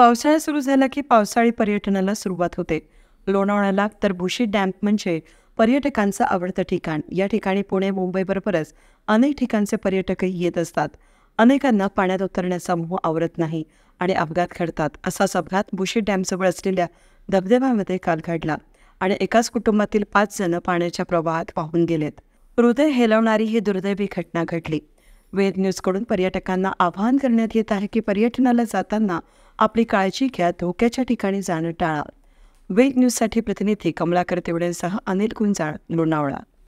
पावसाळा सुरू झाला की पावसाळी पर्यटनाला सुरुवात होते. लोणावळ्याला तर भुशी डॅम्प म्हणजे पर्यटकांचं आवडतं ठिकाण. या ठिकाणी पुणे मुंबईबरोबरच अनेक ठिकाणचे पर्यटकही येत असतात. अनेकांना पाण्यात उतरण्याचा मोह आवरत नाही आणि अपघात घडतात. असाच अपघात भुशी डॅमजवळ असलेल्या धबधब्यामध्ये काल घडला आणि एकाच कुटुंबातील पाच जण पाण्याच्या प्रवाहात वाहून गेलेत. हृदय हेलवणारी ही दुर्दैवी घटना घडली. वेद न्यूजकडून पर्यटकांना आवाहन करण्यात येत आहे की पर्यटनाला जाताना आपली काळजी घ्या धोक्याच्या ठिकाणी जाणं टाळा. वेग न्यूजसाठी प्रतिनिधी कमलाकर तेवडेंसह अनिल गुंजाळ लोणावळा.